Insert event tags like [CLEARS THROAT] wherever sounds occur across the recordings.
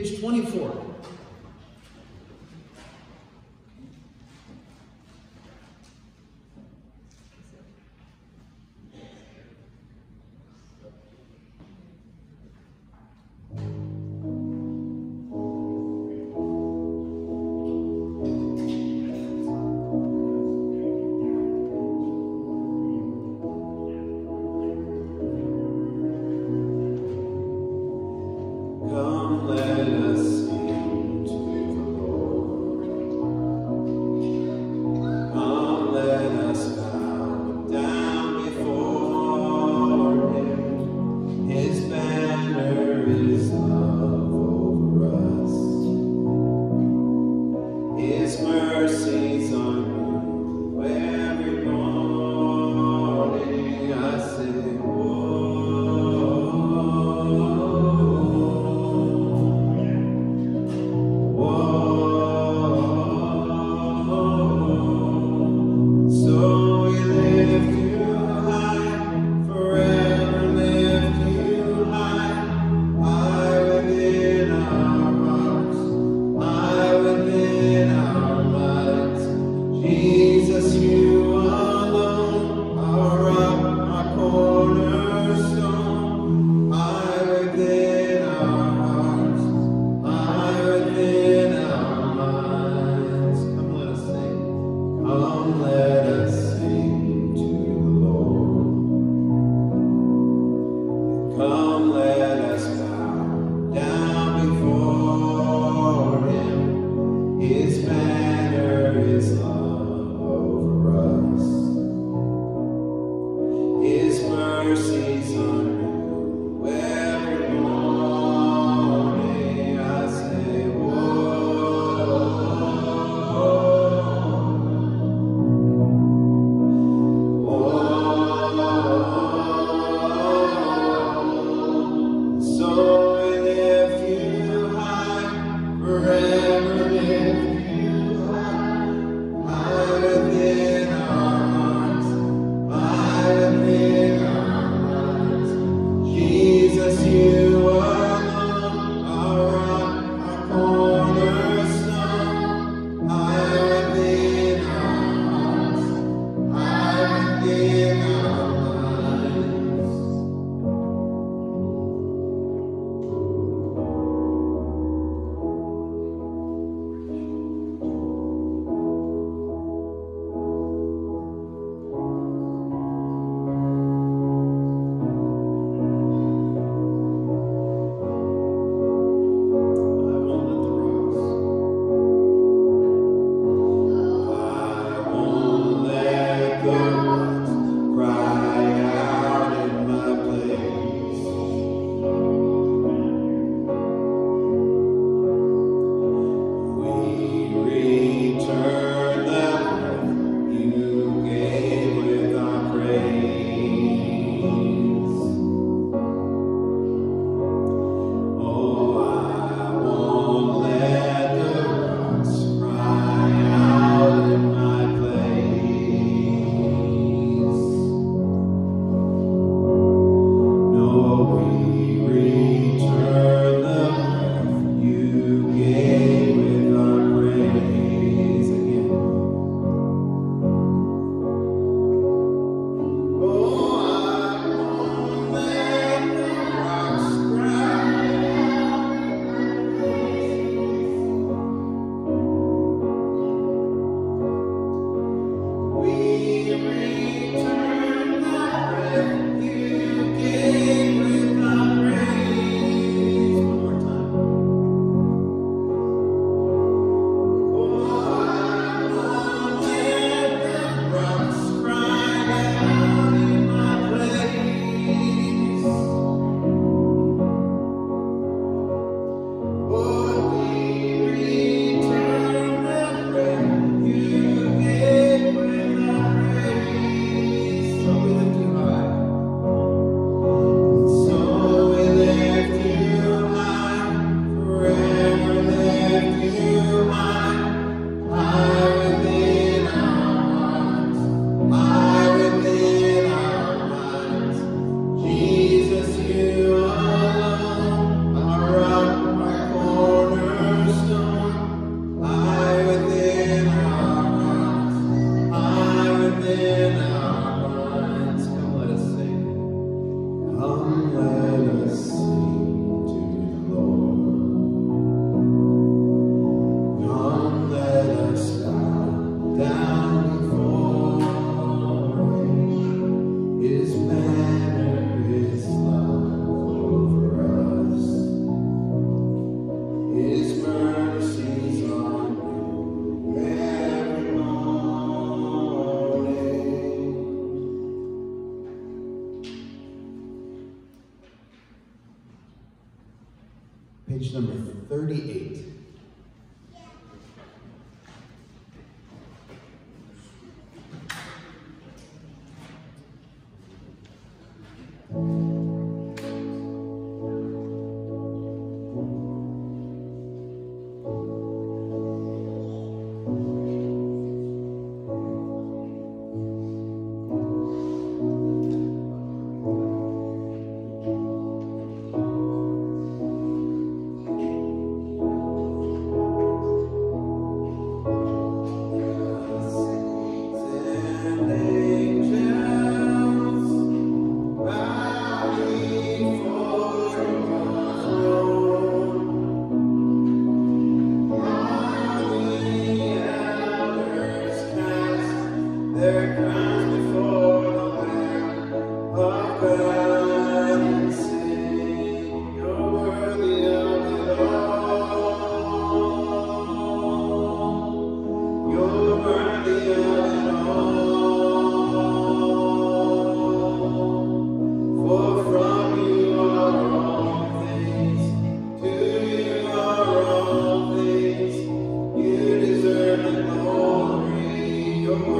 Page 24.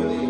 really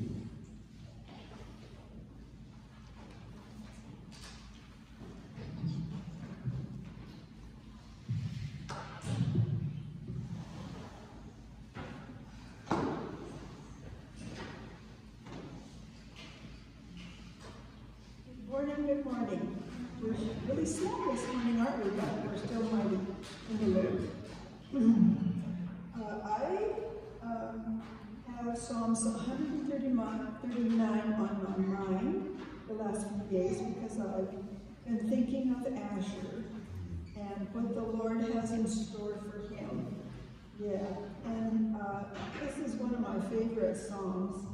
what the Lord has in store for him. Yeah, and this is one of my favorite songs.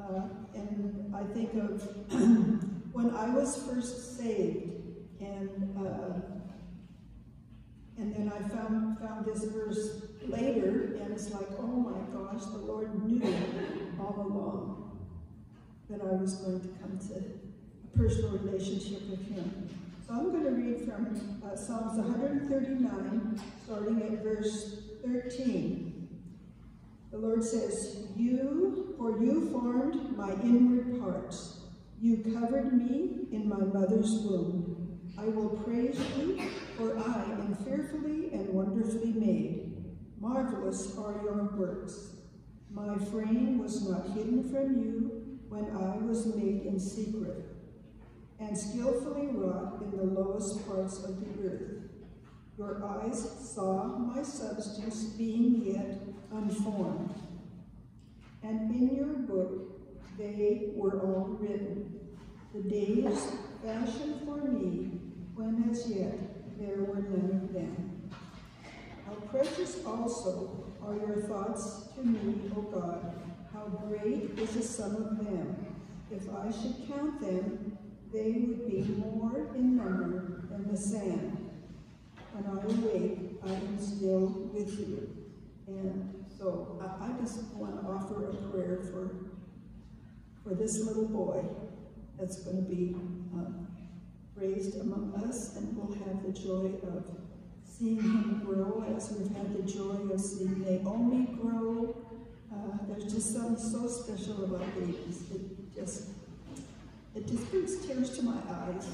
Uh, and I think of [CLEARS THROAT] when I was first saved, and uh, and then I found found this verse later, and it's like, oh my gosh, the Lord knew all along that I was going to come to a personal relationship with Him. So I'm going to read from uh, Psalms 139, starting at verse 13. The Lord says, You, for you formed my inward parts. You covered me in my mother's womb. I will praise you, for I am fearfully and wonderfully made. Marvelous are your works. My frame was not hidden from you when I was made in secret and skillfully wrought in the lowest parts of the earth. Your eyes saw my substance being yet unformed, and in your book they were all written, the days fashioned for me, when as yet there were none of them. How precious also are your thoughts to me, O God. How great is the sum of them. If I should count them, they would be more in number than the sand. When I awake, I am still with you. And so I, just want to offer a prayer for, for this little boy that's going to be um, raised among us, and we'll have the joy of seeing him grow as we've had the joy of seeing Naomi grow. Uh, there's just something so special about babies. It just it just brings tears to my eyes.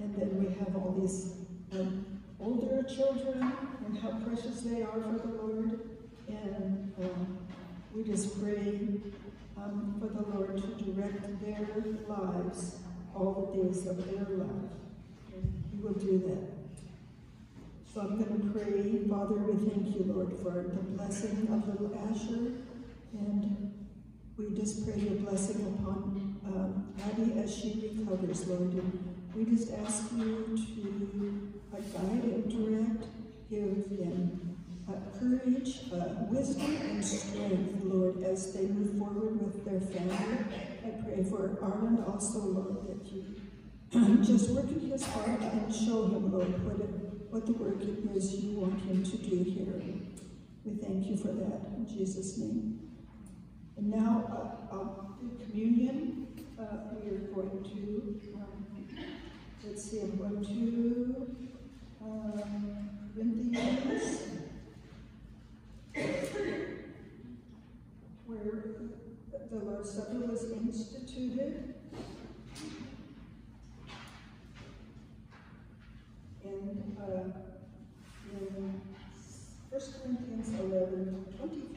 And then we have all these um, older children and how precious they are for the Lord. And um, we just pray um, for the Lord to direct their lives all the days of their life. He will do that. So I'm going to pray, Father, we thank you, Lord, for the blessing of little Asher. And we just pray your blessing upon um, Abby as she recovers, Lord. And we just ask you to uh, guide and direct, give them uh, courage, uh, wisdom, and strength, Lord, as they move forward with their family. I pray for Arlen also, Lord, that you [CLEARS THROAT] just work in his heart and show him, Lord, what, it, what the work it is you want him to do here. We thank you for that in Jesus' name. And now uh, I'll do communion. Uh, we are going to, um, let's see, I'm going to um, Corinthians, where the Lord's Supper was instituted. And uh, in 1 Corinthians 11, 23,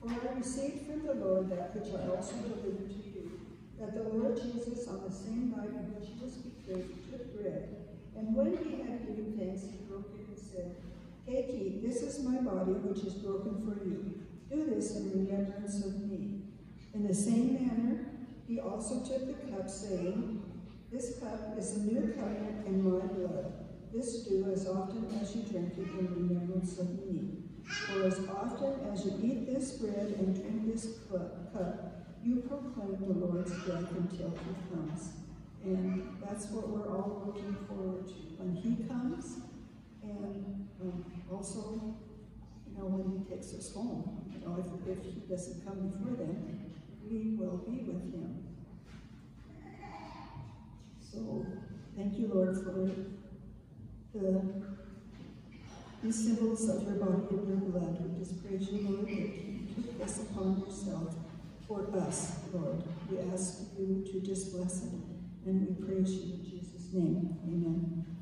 for I received from the Lord that which I also delivered to you, that the Lord Jesus, on the same night in which he was betrayed, took bread, and when he had given thanks, he broke it and said, Take, eat, this is my body, which is broken for you. Do this in remembrance of me. In the same manner, he also took the cup, saying, This cup is the new covenant in my blood. This do as often as you drink it in remembrance of me. For as often as you eat this bread and drink this cup, you proclaim the Lord's death until he comes. And that's what we're all looking forward to when he comes, and um, also, you know, when he takes us home. You know, if, if he doesn't come before then, we will be with him. So, thank you, Lord, for the these symbols of your body and your blood, we just praise you, Lord, that you took this upon yourself for us, Lord. We ask you to just bless it, and we praise you in Jesus' name. Amen.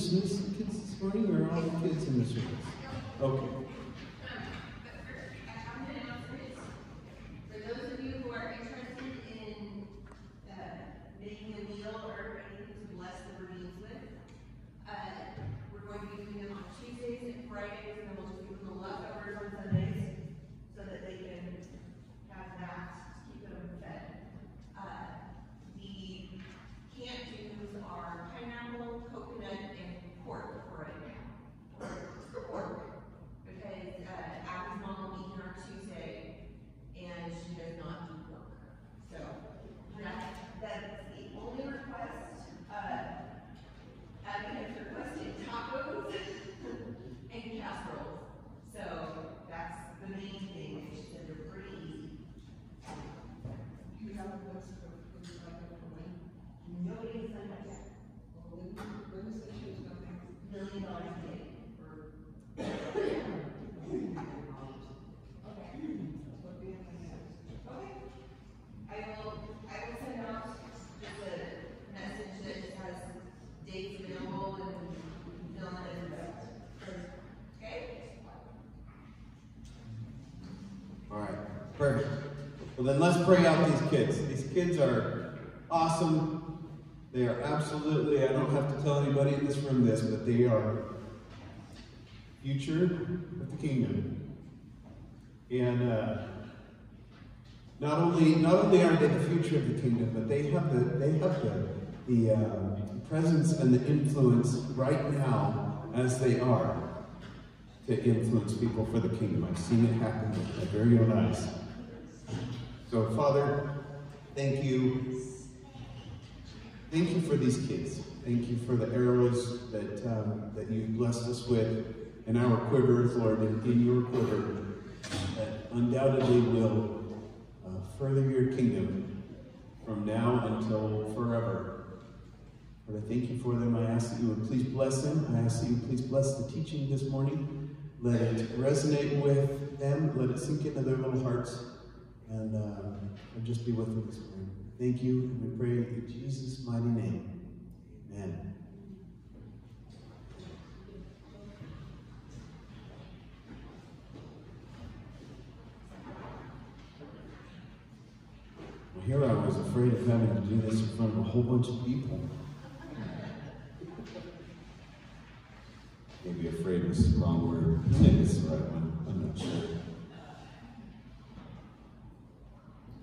Dismiss the kids this morning, or are all the kids in this room? Okay. For those of you who are interested in, uh, making a meal or anything to bless the Marines with, uh, we're going to be doing them on Tuesdays and Fridays, and then we'll just give them the leftovers on Sundays, so that they can have that, to keep them fed. Uh, the can't do's are pineapple, coconut, and pork for right now. Pork, because, uh, Abby's mom will be here on Tuesday, and she does not do pork. So, that, that's the only request, uh, Abby has requested tacos and casseroles. So, that's the main thing, and she said they're pretty easy. You have a list of who's like it for when? Nobody has signed up yet. Well, when, when is the shoot coming? Million dollars a day for Okay. What the end is. Okay. I will, I will send out just a message that just has dates available and fill in and, okay? All Prayer. Well, then let's pray out these kids. These kids are awesome. They are absolutely, I don't have to tell anybody in this room this, but they are future of the kingdom. And uh, not only not only are they the future of the kingdom, but they have the they have the the uh, presence and the influence right now as they are to influence people for the kingdom. I've seen it happen with my very own eyes. So, Father, thank you. Thank you for these kids. Thank you for the arrows that um, that you blessed us with in our quivers, Lord, in, in your quiver, that undoubtedly will uh, further your kingdom from now until forever. Lord, I thank you for them. I ask that you would please bless them. I ask that you would please bless the teaching this morning. Let it resonate with them. Let it sink into their little hearts. And, uh, just be with them this morning. Thank you. And we pray in Jesus' mighty name. Amen. Well, here I was afraid of having to do this in front of a whole bunch of people. Maybe afraid was the wrong word. Maybe [LAUGHS] it's the right one. I'm not sure.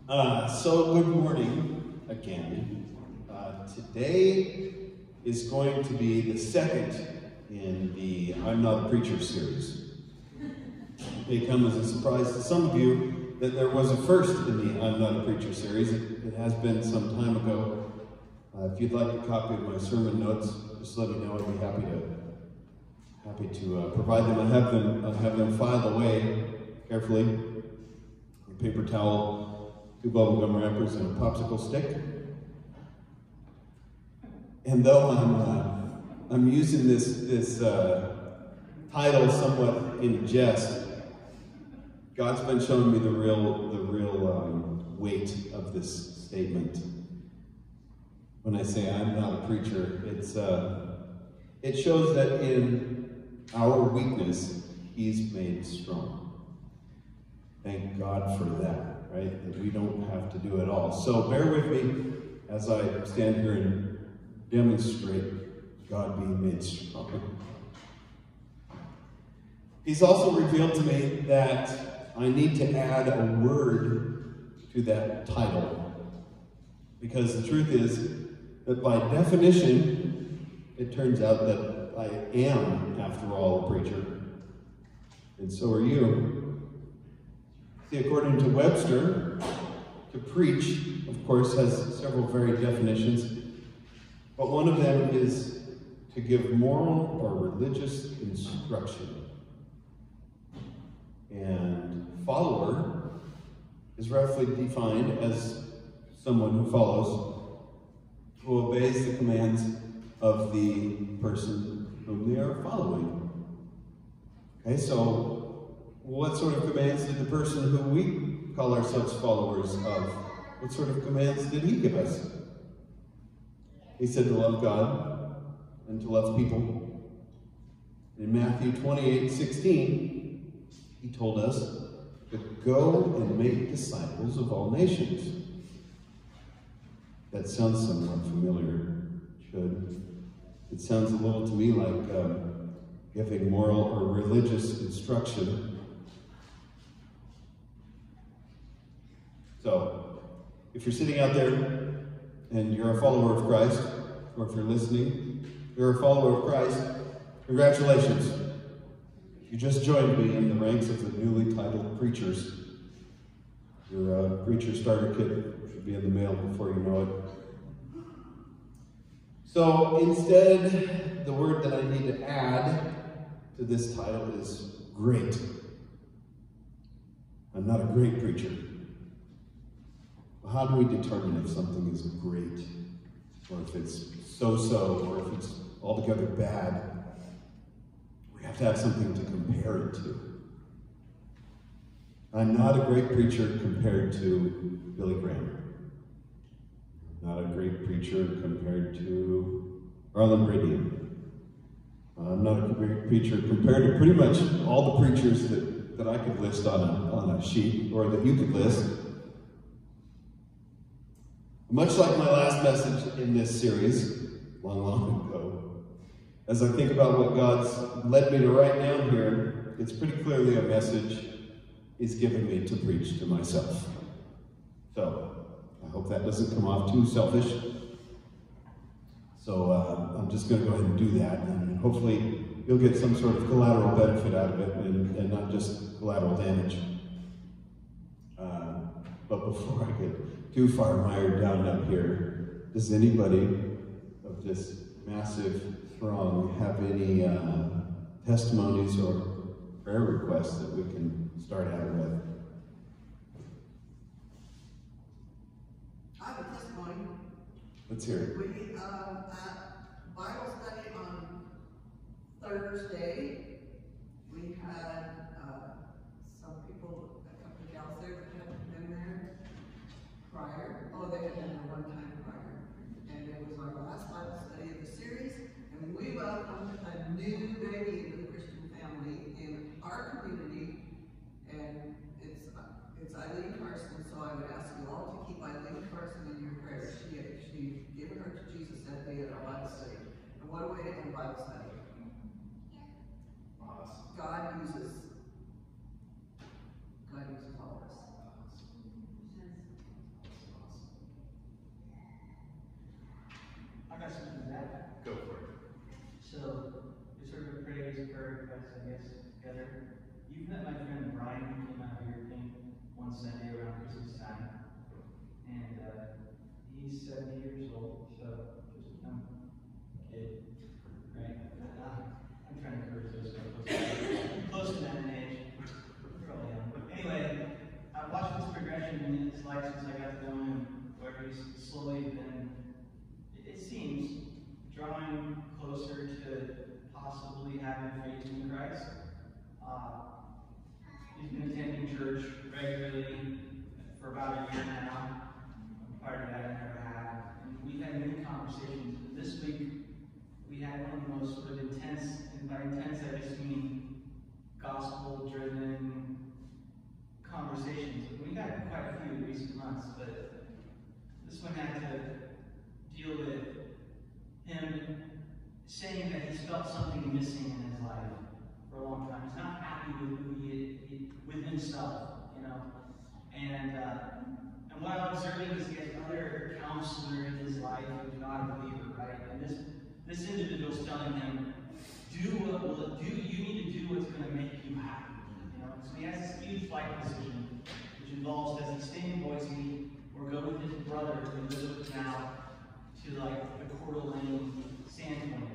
Uh, so, good morning again. Uh, today is going to be the second in the I'm Not a Preacher series. It may come as a surprise to some of you that there was a first in the I'm Not a Preacher series. It, it has been some time ago. Uh, if you'd like a copy of my sermon notes, just let me know. I'd be happy to happy to uh, provide them. I have them I have them filed away carefully. Paper towel, two bubble gum wrappers, and a popsicle stick. And though I'm uh, I'm using this this uh, title somewhat in jest, God's been showing me the real the real um, weight of this statement. When I say I'm not a preacher, it's uh, it shows that in our weakness, He's made strong. Thank God for that, right? That we don't have to do it all. So bear with me as I stand here and demonstrate God being made strong. He's also revealed to me that I need to add a word to that title. Because the truth is that by definition, it turns out that I am, after all, a preacher. And so are you. See, according to Webster, to preach, of course, has several varied definitions, but one of them is to give moral or religious instruction. And follower is roughly defined as someone who follows, who obeys the commands of the person whom they are following. Okay, so what sort of commands did the person who we call ourselves followers of, what sort of commands did he give us? He said to love God and to love people. In Matthew 28, 16, he told us to go and make disciples of all nations. That sounds somewhat familiar, should. It sounds a little to me like um, giving moral or religious instruction. So, if you're sitting out there and you're a follower of Christ, or if you're listening, you're a follower of Christ, congratulations. You just joined me in the ranks of the newly titled preachers. Your uh, preacher starter kit should be in the mail before you know it. So instead, the word that I need to add to this title is great. I'm not a great preacher. How do we determine if something is great, or if it's so-so, or if it's altogether bad? We have to have something to compare it to. I'm not a great preacher compared to Billy Graham. I'm Not a great preacher compared to Arlen Brady. I'm not a great preacher compared to pretty much all the preachers that, that I could list on a, on a sheet, or that you could list. Much like my last message in this series, long, long ago, as I think about what God's led me to write down here, it's pretty clearly a message He's given me to preach to myself. So, I hope that doesn't come off too selfish. So, uh, I'm just going to go ahead and do that, and hopefully, you'll get some sort of collateral benefit out of it and, and not just collateral damage. Uh, but before I get too far mired down up here, does anybody of this massive throng have any uh, testimonies or prayer requests that we can start out with? I have a testimony. Let's hear it. We, um, at Bible study on Thursday, we had, uh, some people, a couple of gals there that hadn't been there prior. Oh, they had been there one time prior. And it was our last Bible study of the series, and we welcomed a new baby into the Christian family in our community. And it's, it's Eileen Carson, so I would ask you all to keep Eileen Carson in your prayers. She, she gave her to Jesus that day at our Bible study. And what a way to end Bible study. God uses, God uses all of us. I got something to add. Go for it. So, we sort of praise, prayer requests, I guess, together. You've met my friend Brian, who came out here, I think, one Sunday around Christmas time. And, uh, he's seventy years old, so just a young kid, right? Uh, I'm trying to encourage those are close to- close to that age. We're young. But anyway, I've watched his progression in his life since I got to know him, where he's slowly been it seems drawing closer to possibly having faith in Christ. Uh, he's been attending church regularly for about a year now. Prior to that, I never had. We've had many conversations. But this week, we had one of the most sort of intense, and by intense, I just mean gospel-driven conversations. We've had quite a few in recent months, but this one had to deal with him saying that he's felt something missing in his life. for a long time. He's not happy with who he, he with himself, you know. And uh, and what I'm observing is he has another counselor in his life who's not a believer, right? And this this individual's telling him, do what will do you need to do what's going to make you happy. You know, so he has this huge flight decision, which involves does he stay in Boise or go with his brother who lives now to like the Coeur d'Alene, Antonio.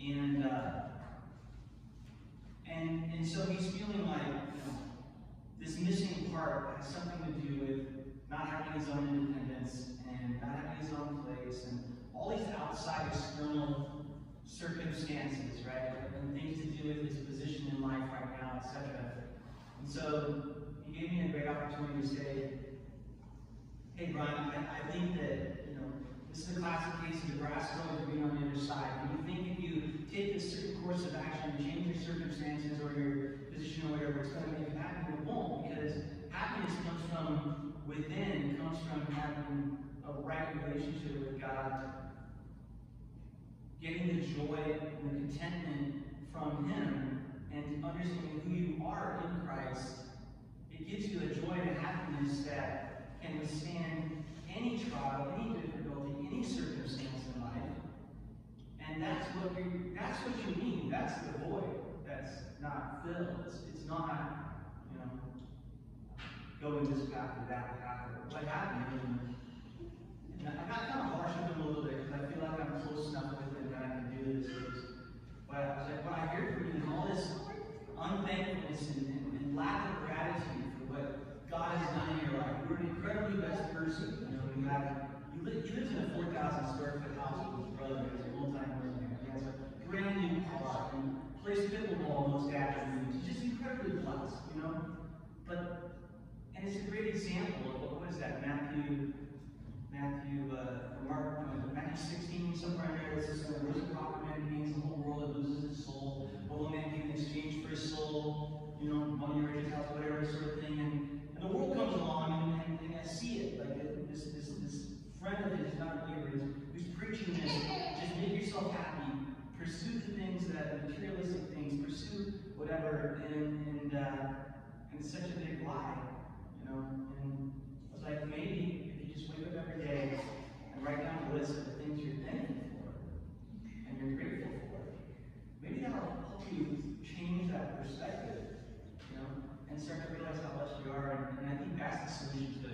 And uh, and and so he's feeling like you know, this missing part has something to do with not having his own independence and not having his own place and all these outside external circumstances, right? And things to do with his position in life right now, etc. And so he gave me a great opportunity to say, hey Brian, I, I think that, this is a classic case of the grass growing green on the other side. And you think if you take a certain course of action, change your circumstances or your position or whatever, it's going to make you happy. It won't, because happiness comes from within, comes from having a right relationship with God getting the joy and the contentment from Him and understanding who you are in Christ, it gives you a joy and a happiness that can withstand any trial, any difficulty, circumstance in life. And that's what you that's what you need. That's the void that's not filled. It's, it's not, you know, going this path or that path or what happened. I got kind of harsh with him a little bit because I feel like I'm close enough with him that I can do this. But I was like, what I hear from you is all this unthankfulness and, and, and lack of gratitude for what God has done in your life. You're an incredibly best person. You know, you have he lives in a 4,000 square foot house with his brother. He's a multi-millionaire. He has a brand new car and plays pickleball most afternoons. He's just incredibly blessed, you know. But and it's a great example of what, what is that Matthew Matthew, uh, Mark, uh, Matthew 16, somewhere in there, it says, uh, "There's a proper man gains the whole world that loses his soul. What will man give in exchange for his soul? You know, money, riches, house, whatever sort of thing." And, and the world comes along and, and, and I see it, like uh, this, this, this friend of not who's, preaching this, just make yourself happy, pursue the things that, materialistic things, pursue whatever, and, and, uh, and it's such a big lie, you know. And I was like, maybe if you just wake up every day and write down a list of the things you're thankful for and you're grateful for. Maybe that'll help you change that perspective, you know, and start to realize how blessed you are. And, and I think that's the solution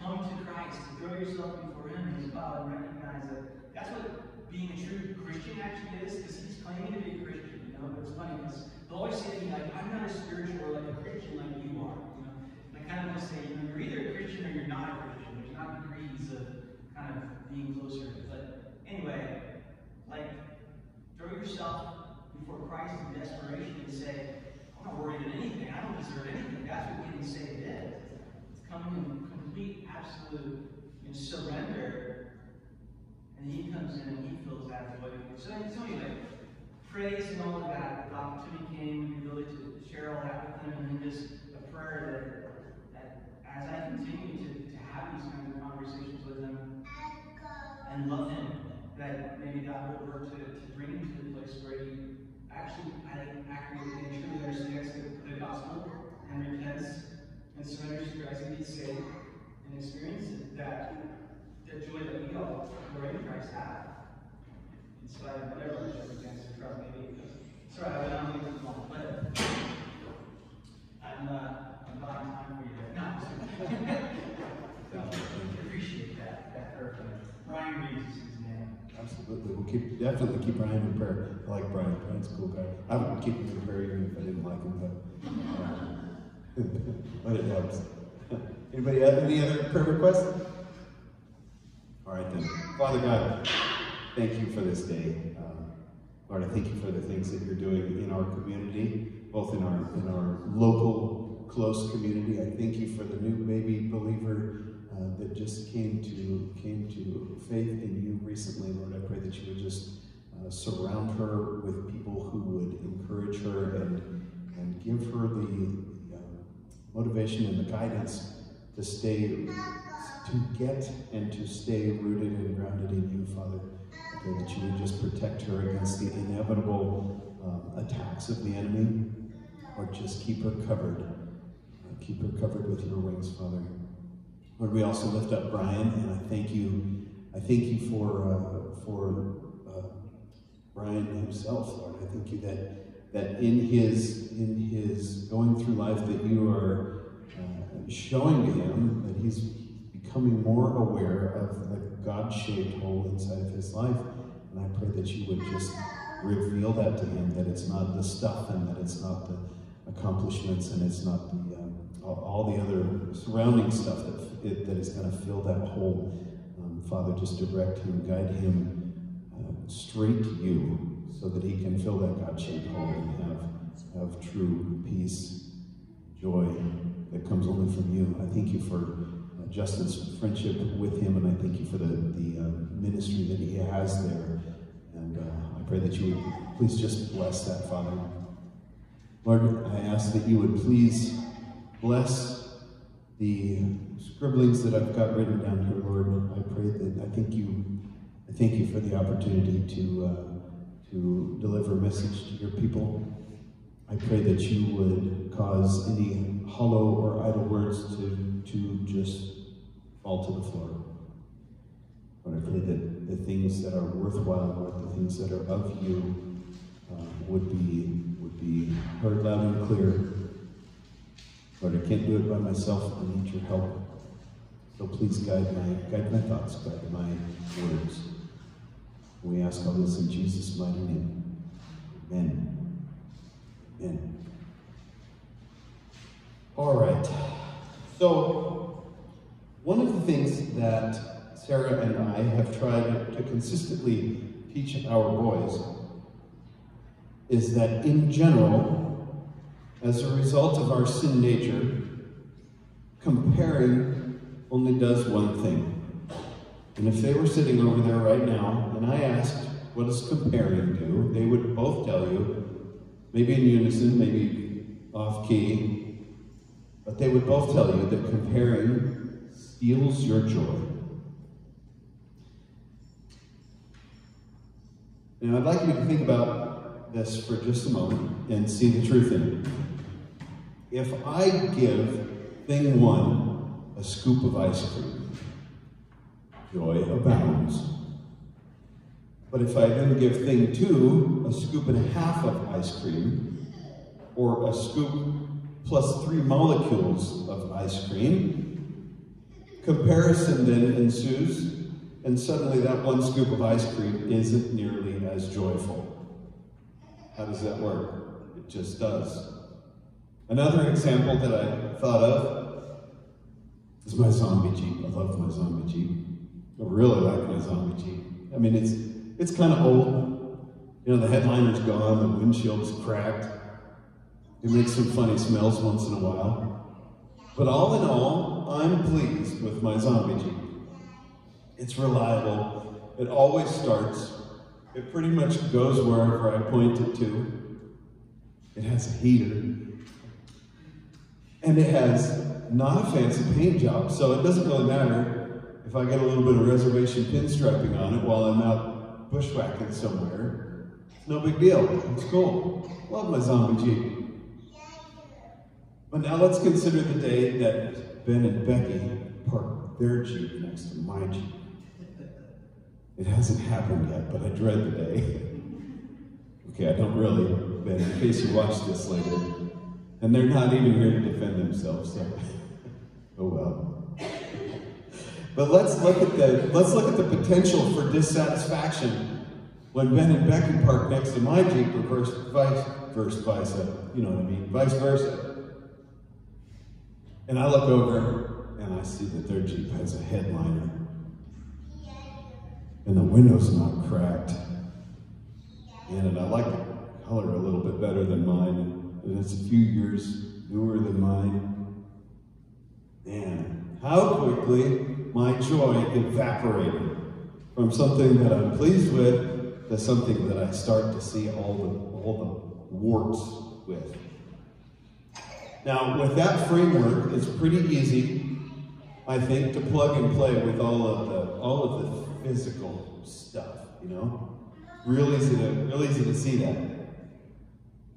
come to Christ, to throw yourself before Him and His love and recognize that that's what being a true Christian actually is, because He's claiming to be a Christian, you know. But it's funny because they'll always say to me, like, I'm not a spiritual or like a Christian like you are, you know. And I kind of want to say, you know, you're either a Christian or you're not a Christian There's not degrees of kind of being closer. But anyway, like throw yourself before Christ in desperation and say, I'm not worried about anything. I don't deserve anything. That's what getting saved is. It's coming absolute you surrender. And he comes in and he fills that void. So, so anyway, praise and all of that. The opportunity came, the ability to share all that with him, and then just a prayer that, that as I continue to have these kinds of conversations with him and love him, that maybe God will work to, to bring him to the place where he actually accurately and truly understands the, the gospel and repents and surrenders to Christ and gets saved and experiences that, that joy that we all who are in Christ have. In spite of whatever circumstances or trouble may. Sorry, I went on little too long, but I'm, uh, I'm buying time for you. No, [LAUGHS] Appreciate that, that perfect. Brian Reeves is his name. Absolutely. We'll keep definitely keep Brian in prayer. I like Brian. Brian's a cool guy. I would keep him in prayer even if I didn't like him, but, uh, [LAUGHS] but it helps. Anybody have any other prayer requests? All right then. Father God, thank you for this day. Um, Lord, I thank you for the things that you're doing in our community, both in our in our local close community. I thank you for the new baby believer uh, that just came to came to faith in you recently, Lord. I pray that you would just uh, surround her with people who would encourage her and and give her the uh, motivation and the guidance to stay, to get and to stay rooted and grounded in you, Father. Pray that you would just protect her against the inevitable um, attacks of the enemy, or just keep her covered. Uh, keep her covered with your wings, Father. Lord, we also lift up Brian, and I thank you. I thank you for uh, for uh, Brian himself, Lord. I thank you that that in his in his going through life that you are showing him that he's becoming more aware of the God-shaped hole inside of his life. And I pray that you would just reveal that to him, that it's not the stuff and that it's not the accomplishments and it's not the um, all, the other surrounding stuff that it, that is going to fill that hole. Um, Father, just direct him, guide him uh, straight to you, so that he can fill that God-shaped hole and have have true peace, joy that comes only from you. I thank you for uh, Justin's friendship with him, and I thank you for the the uh, ministry that he has there. And uh, I pray that you would please just bless that, Father. Lord, I ask that you would please bless the scribblings that I've got written down here, Lord. I pray that I thank you, I thank you for the opportunity to uh, to deliver a message to your people. I pray that you would cause any hollow or idle words to to just fall to the floor. Lord, I pray that the things that are worthwhile, Lord, the things that are of you, uh, would be would be heard loud and clear. Lord, I can't do it by myself. I need your help. So please guide my guide my thoughts, guide my words. We ask all this in Jesus' mighty name. Amen. Amen. All right. So, one of the things that Sarah and I have tried to consistently teach our boys is that in general, as a result of our sin nature, comparing only does one thing. And if they were sitting over there right now and I asked, what does comparing do? They would both tell you, maybe in unison, maybe off key, but they would both tell you that comparing steals your joy. Now, I'd like you to think about this for just a moment and see the truth in it. If I give thing one a scoop of ice cream, joy abounds. But if I then give thing two a scoop and a half of ice cream, or a scoop plus three molecules of ice cream, comparison then ensues, and suddenly that one scoop of ice cream isn't nearly as joyful. How does that work? It just does. Another example that I thought of is my zombie Jeep. I love my zombie Jeep. I really like my zombie Jeep. I mean, it's it's kind of old. You know, the headliner's gone, the windshield's cracked. It makes some funny smells once in a while. But all in all, I'm pleased with my zombie Jeep. It's reliable. It always starts. It pretty much goes wherever I point it to. It has a heater. And it has not a fancy paint job, so it doesn't really matter if I get a little bit of reservation pinstriping on it while I'm out bushwhacking somewhere. It's no big deal. It's cool. Love my zombie Jeep. But now let's consider the day that Ben and Becky parked their Jeep next to my Jeep. It hasn't happened yet, but I dread the day. Okay, I don't really, Ben, in case you watch this later. And they're not even here to defend themselves, so oh well. But let's look at the let's look at the potential for dissatisfaction when Ben and Becky park next to my Jeep or verse, vice versa, vice, you know what I mean, vice versa. And I look over and I see that their Jeep has a headliner. And the window's not cracked. And I like the color a little bit better than mine. And it's a few years newer than mine. Man, how quickly my joy evaporated from something that I'm pleased with to something that I start to see all the, all the warts with. Now, with that framework, it's pretty easy, I think, to plug and play with all of the all of the physical stuff. you know? Real easy to, real easy to see that.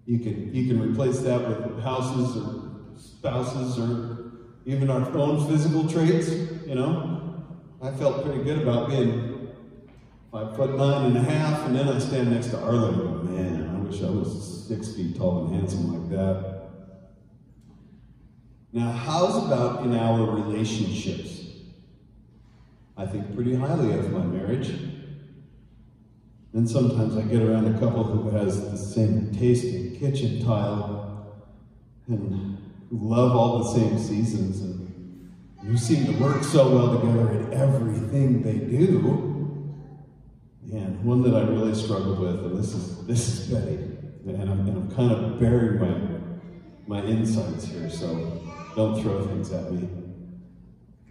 You can, you can replace that with houses or spouses or even our own physical traits, you know? I felt pretty good about being five foot nine and a half, and then I stand next to Arlen man, I wish I was six feet tall and handsome like that. Now, how's about in our relationships? I think pretty highly of my marriage. And sometimes I get around a couple who has the same taste in kitchen tile and who love all the same seasons and who seem to work so well together in everything they do. And one that I really struggled with, and this is this is Betty, and I'm, and I'm kind of bearing my my insights here, so don't throw things at me.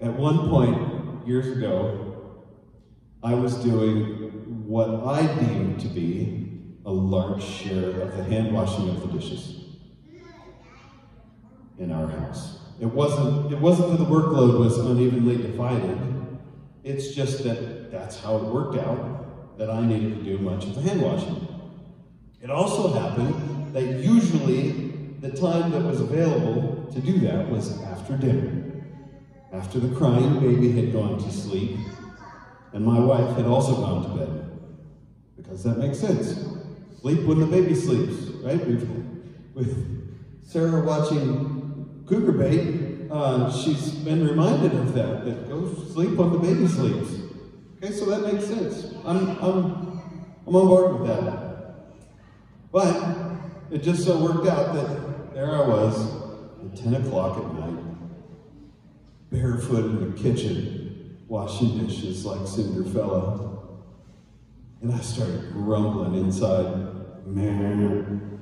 At one point years ago, I was doing what I deemed to be a large share of the hand washing of the dishes in our house. It wasn't, it wasn't that the workload was unevenly divided. It's just that that's how it worked out, that I needed to do much of the hand washing. It also happened that usually the time that was available to do that was after dinner. After the crying baby had gone to sleep, and my wife had also gone to bed. Because that makes sense. Sleep when the baby sleeps, right? With, Sarah watching Cougar Bait, uh, she's been reminded of that, that go sleep when the baby sleeps. Okay, so that makes sense. I'm, I'm, I'm on board with that. But it just so worked out that there I was at 10 o'clock at night, barefoot in the kitchen, washing dishes like Cinderella. And I started grumbling inside, man,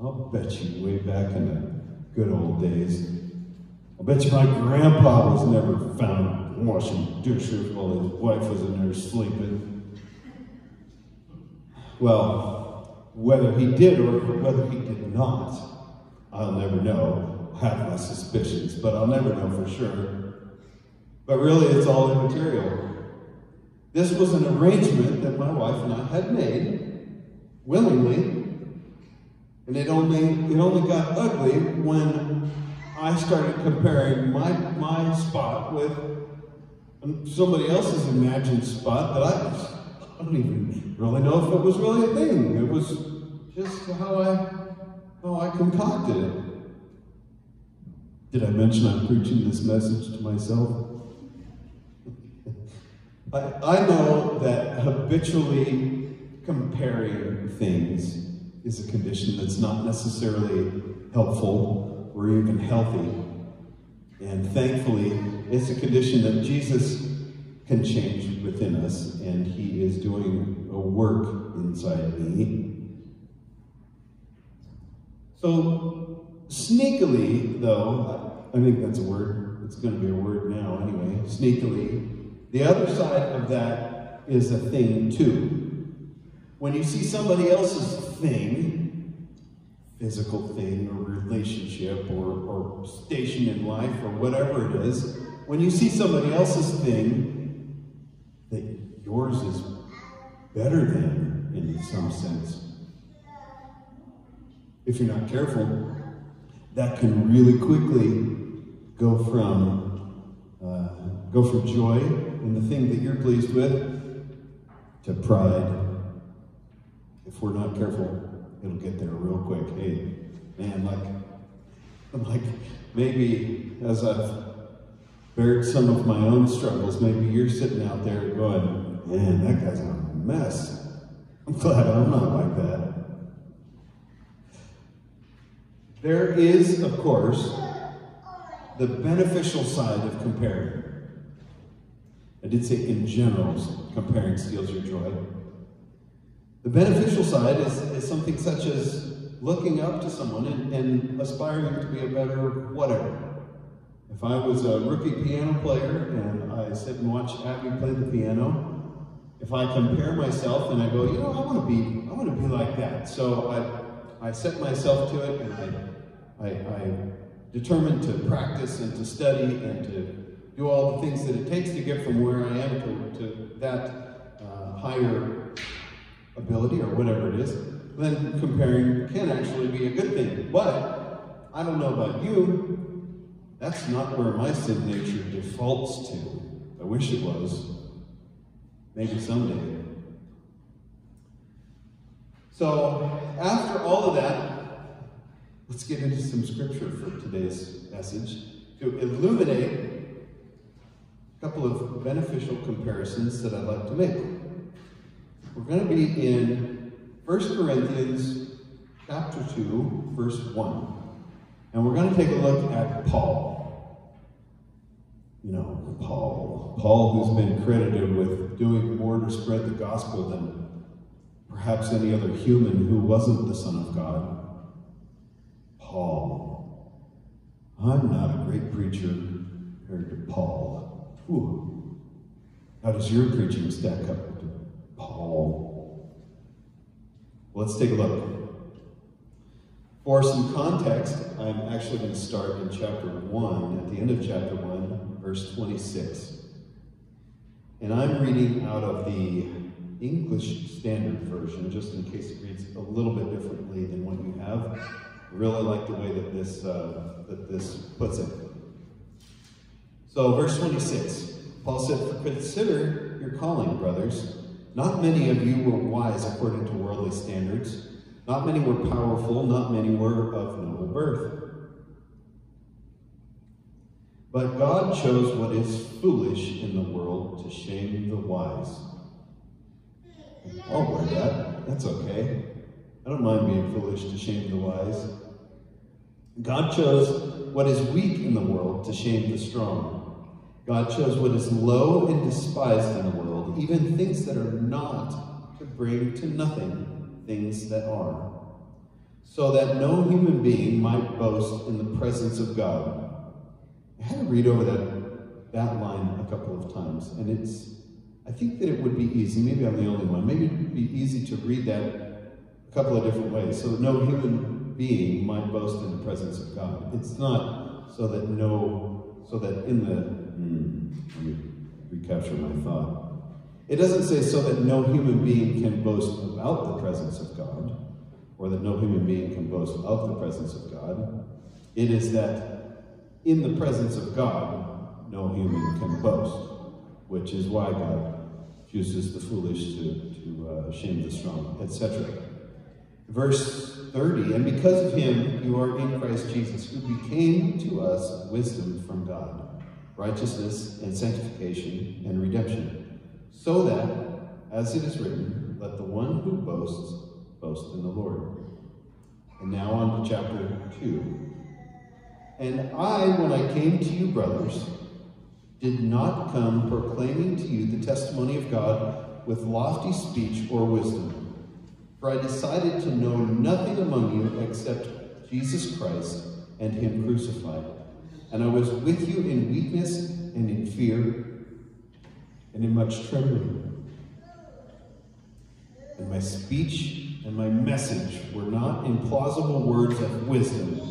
I'll bet you way back in the good old days, I'll bet you my grandpa was never found washing dishes while his wife was in there sleeping. Well, whether he did or whether he did not, I'll never know. I have my suspicions, but I'll never know for sure. But really, it's all immaterial. This was an arrangement that my wife and I had made willingly, and it only it only got ugly when I started comparing my my spot with somebody else's imagined spot that I, I don't even really know if it was really a thing. It was just how I how I concocted it. Did I mention I'm preaching this message to myself? [LAUGHS] I, I know that habitually comparing things is a condition that's not necessarily helpful or even healthy. And thankfully, it's a condition that Jesus can change within us, and He is doing a work inside me. So, sneakily, though, I think that's a word, it's going to be a word now anyway, sneakily, the other side of that is a thing too. When you see somebody else's thing, physical thing or relationship or, or station in life or whatever it is, when you see somebody else's thing that yours is better than in some sense, if you're not careful, that can really quickly go from uh, go from joy in the thing that you're pleased with to pride. If we're not careful, it'll get there real quick. Hey, man, like, [LAUGHS] like maybe as I've bared some of my own struggles, maybe you're sitting out there going, man, that guy's a mess. [LAUGHS] I'm glad I'm not like that. There is, of course, the beneficial side of comparing. I did say in general, comparing steals your joy. The beneficial side is, is something such as looking up to someone and, and aspiring to be a better whatever. If I was a rookie piano player and I sit and watch Abby play the piano, if I compare myself and I go, you know, I want to be, I want to be like that. So I, I set myself to it and I, I, I determined to practice and to study and to do all the things that it takes to get from where I am to, to that uh, higher ability or whatever it is, then comparing can actually be a good thing. But I don't know about you, that's not where my sin nature defaults to. I wish it was. Maybe someday. So, after all of that, let's get into some scripture for today's message to illuminate a couple of beneficial comparisons that I'd like to make. We're going to be in 1 Corinthians chapter 2, verse 1. And we're going to take a look at Paul. You know, Paul. Paul, who's been credited with doing more to spread the gospel than perhaps any other human who wasn't the Son of God. Paul. I'm not a great preacher compared to Paul. Whew. How does your preaching stack up to Paul? Let's take a look. For some context, I'm actually going to start in chapter 1, at the end of chapter 1, verse 26. And I'm reading out of the English Standard Version, just in case it reads a little bit differently than what you have. Really like the way that this, uh, that this puts it. So, verse 26, Paul said, Consider your calling, brothers. Not many of you were wise according to worldly standards. Not many were powerful, not many were of noble birth. But God chose what is foolish in the world to shame the wise. I'll wear that. That's okay. I don't mind being foolish to shame the wise. God chose what is weak in the world to shame the strong. God chose what is low and despised in the world, even things that are not, to bring to nothing things that are, so that no human being might boast in the presence of God. I had to read over that, that line a couple of times, and it's I think that it would be easy, maybe I'm the only one, maybe it would be easy to read that a couple of different ways, so that no human being might boast in the presence of God. It's not so that no, so that in the, hmm, recapture my thought. It doesn't say so that no human being can boast about the presence of God, or that no human being can boast of the presence of God. It is that in the presence of God, no human can boast, which is why God uses the foolish to, to uh, shame the strong, etc. Verse 30, and because of him you are in Christ Jesus, who became to us wisdom from God, righteousness and sanctification and redemption, so that, as it is written, let the one who boasts boast in the Lord. And now on to chapter 2. And I, when I came to you, brothers, did not come proclaiming to you the testimony of God with lofty speech or wisdom. For I decided to know nothing among you except Jesus Christ and him crucified. And I was with you in weakness and in fear and in much trembling. And my speech and my message were not in plausible words of wisdom,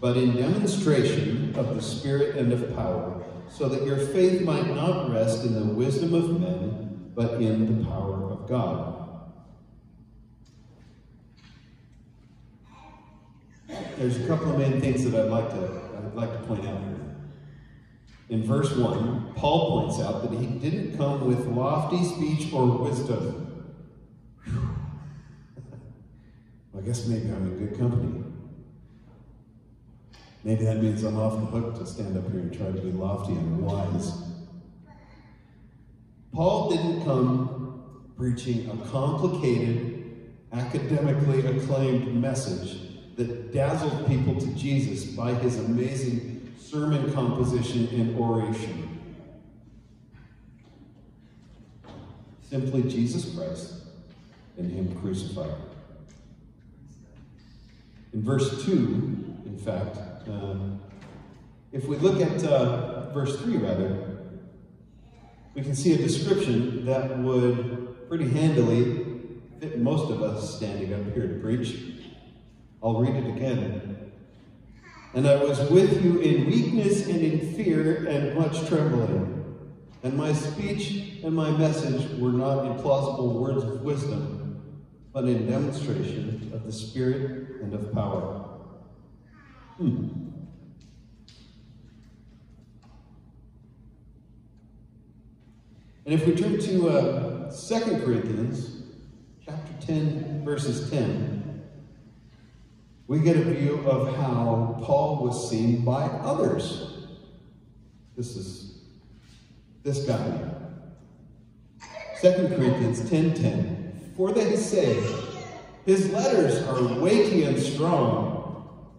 but in demonstration of the Spirit and of power so that your faith might not rest in the wisdom of men, but in the power of God. There's a couple of main things that I'd like to I'd like to point out here. In verse 1, Paul points out that he didn't come with lofty speech or wisdom. I guess maybe I'm in good company. Maybe that means I'm off the hook to stand up here and try to be lofty and wise. Paul didn't come preaching a complicated, academically acclaimed message that dazzled people to Jesus by his amazing sermon composition and oration. Simply Jesus Christ and him crucified. In verse 2, in fact, um, if we look at uh, verse 3, rather, we can see a description that would pretty handily fit most of us standing up here to preach. I'll read it again. And I was with you in weakness and in fear and much trembling. And my speech and my message were not in plausible words of wisdom, but in demonstration of the Spirit and of power. Hmm. And if we turn to uh, 2 Corinthians chapter 10, verses 10, we get a view of how Paul was seen by others. This is this guy. 2 Corinthians 10.10 For they say, his letters are weighty and strong,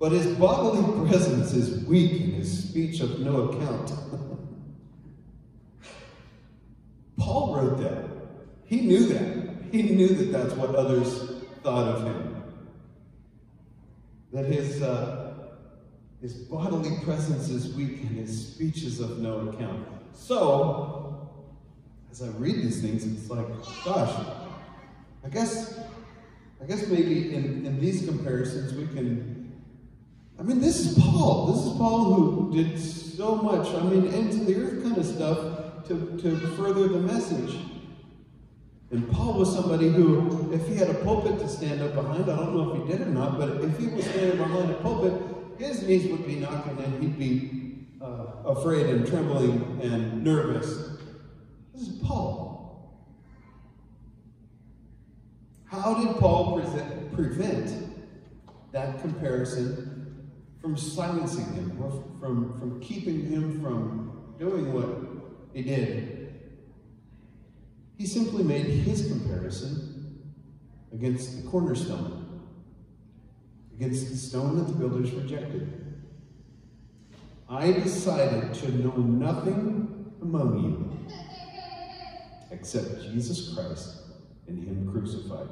but his bodily presence is weak and his speech of no account. [LAUGHS] Paul wrote that. He knew that. He knew that that's what others thought of him. That his, uh, his bodily presence is weak and his speech is of no account. So, as I read these things, it's like, gosh, I guess, I guess maybe in, in these comparisons we can, I mean, this is Paul. This is Paul who did so much, I mean, into the earth kind of stuff to, to further the message. And Paul was somebody who, if he had a pulpit to stand up behind, I don't know if he did or not, but if he was standing behind a pulpit, his knees would be knocking and he'd be uh, afraid and trembling and nervous. This is Paul. How did Paul prevent that comparison from silencing him, from, from keeping him from doing what he did? He simply made his comparison against the cornerstone, against the stone that the builders rejected. I decided to know nothing among you except Jesus Christ and Him crucified.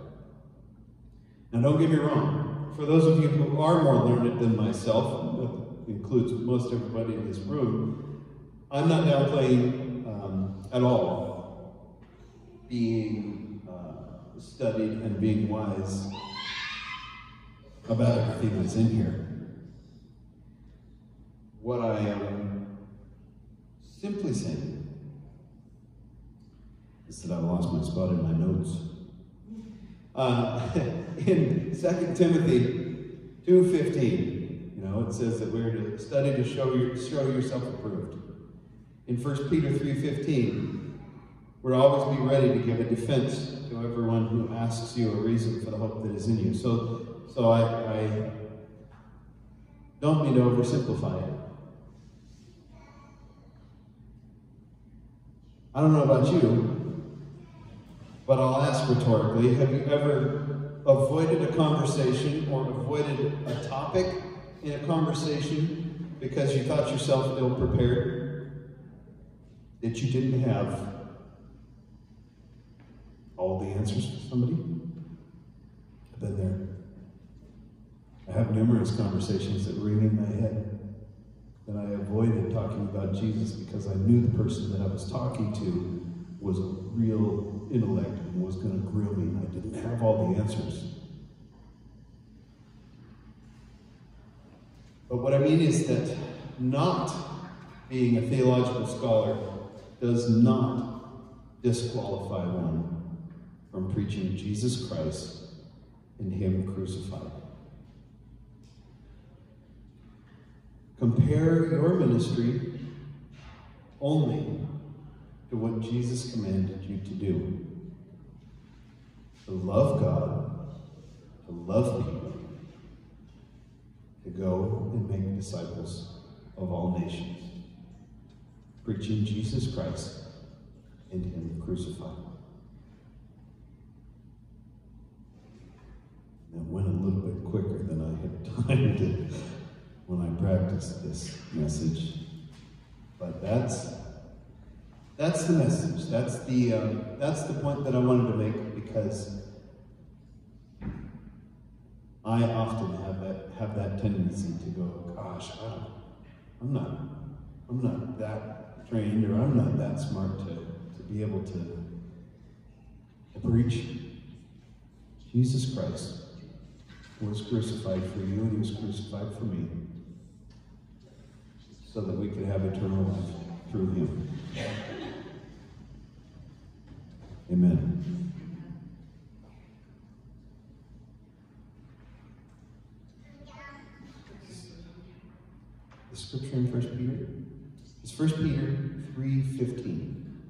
Now, don't get me wrong. For those of you who are more learned than myself, that includes most everybody in this room, I'm not downplaying um, at all being uh, studied and being wise about everything that's in here. What I am simply saying is that I lost my spot in my notes. Uh, [LAUGHS] in 2 Timothy 2.15, you know, it says that we're to study to show, show yourself approved. In 1 Peter 3.15, we're always be ready to give a defense to everyone who asks you a reason for the hope that is in you. So, so I, I don't mean to oversimplify it. I don't know about you, but I'll ask rhetorically, have you ever avoided a conversation or avoided a topic in a conversation because you thought yourself ill prepared? That you didn't have all the answers to somebody? I've been there. I have numerous conversations that ring in my head that I avoided talking about Jesus because I knew the person that I was talking to was a real intellect and was going to grill me, and I didn't have all the answers. But what I mean is that not being a theological scholar does not disqualify one from preaching Jesus Christ and Him crucified. Compare your ministry only to what Jesus commanded you to do. To love God, to love people, to go and make disciples of all nations, preaching Jesus Christ and Him crucified. And went a little bit quicker than I had [LAUGHS] timed it when I practiced this message. But that's that's the message. That's the um, that's the point that I wanted to make because I often have that have that tendency to go, gosh, I am not I'm not that trained or I'm not that smart to, to be able to, to preach Jesus Christ was crucified for you and he was crucified for me so that we could have eternal life through him. Amen. The scripture in First Peter is First Peter three fifteen.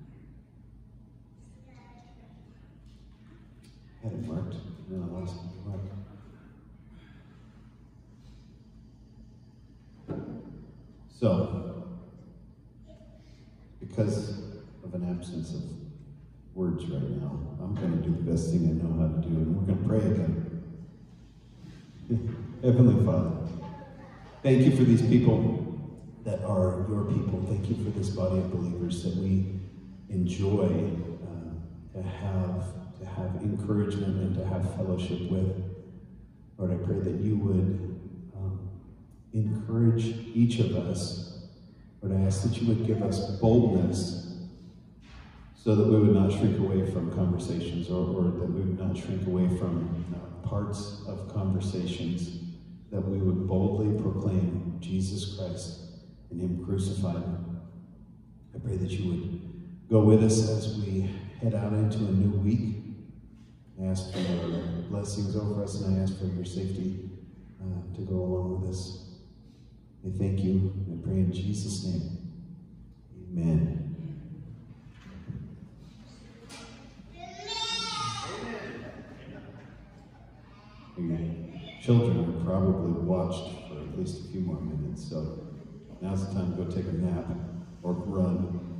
Had it marked, and then I lost it marked. So, because of an absence of words right now, I'm going to do the best thing I know how to do, and we're going to pray again. [LAUGHS] Heavenly Father, thank you for these people that are your people. Thank you for this body of believers that we enjoy uh, to have to have encouragement and to have fellowship with. Lord, I pray that you would encourage each of us. Lord, I ask that you would give us boldness so that we would not shrink away from conversations or, or that we would not shrink away from uh, parts of conversations, that we would boldly proclaim Jesus Christ and Him crucified. I pray that you would go with us as we head out into a new week. I ask for your blessings over us and I ask for your safety uh, to go along with us. I thank you. I pray in Jesus' name. Amen. Your children have probably watched for at least a few more minutes, so now's the time to go take a nap or run